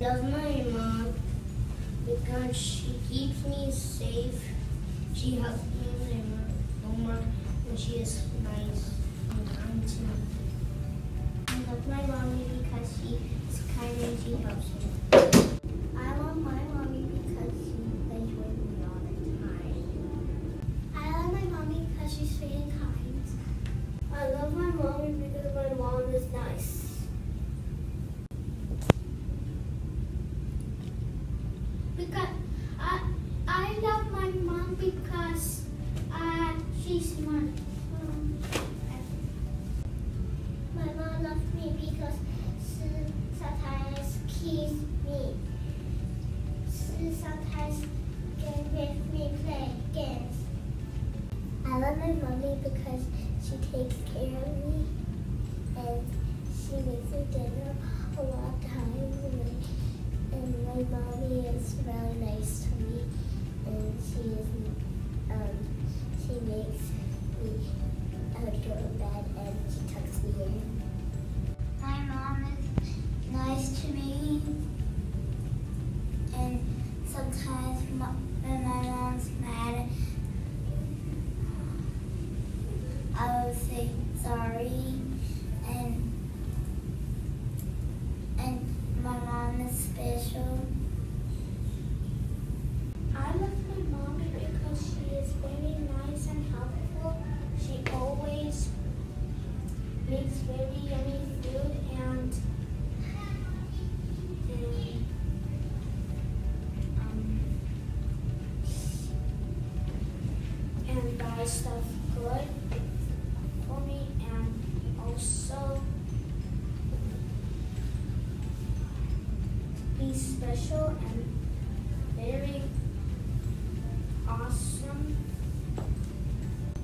love my mom because she keeps me safe. She helps me with my homework and she is nice and kind to me. I love my mommy because she is kind and she helps me. Because I I love my mom because uh, she's smart. Um, my mom loves me because she sometimes keeps me. She sometimes can with me play games. I love my mommy because she takes care of me and she makes me dinner a lot of times. My mommy is really nice to me and she is um she makes me uh, go to bed and she tucks me in. My mom is nice to me and sometimes when my mom's mad I will say sorry and my mom is special. I love my mommy because she is very nice and helpful. She always makes very yummy food and and um, and buy stuff good special and very awesome.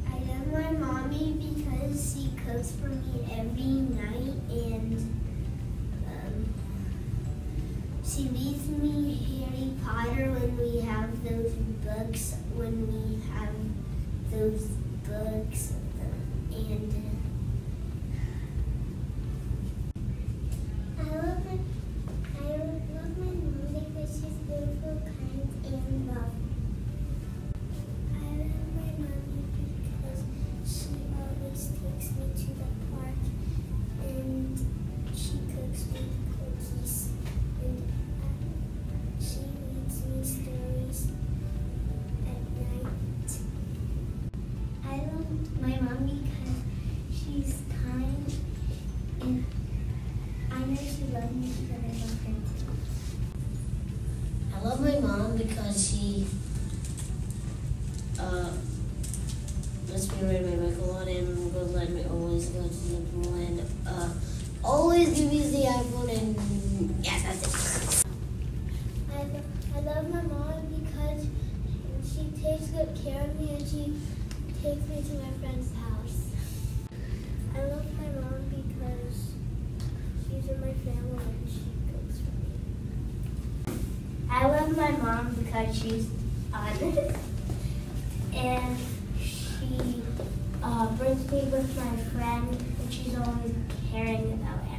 I love my mommy because she cooks for me every night and um, she reads me Harry Potter when we have those books, when we have those books, she's kind and I know she loves me because I love her too. I love my mom because she uh, lets me ride my bike a lot and will let me always go to the pool and uh, always give me the iPhone and yes, that's it. I, I love my mom because she takes good care of me and she takes me to my friend's house. I love my mom because she's in my family and she cooks for me. I love my mom because she's honest. And she uh, brings me with my friend and she's always caring about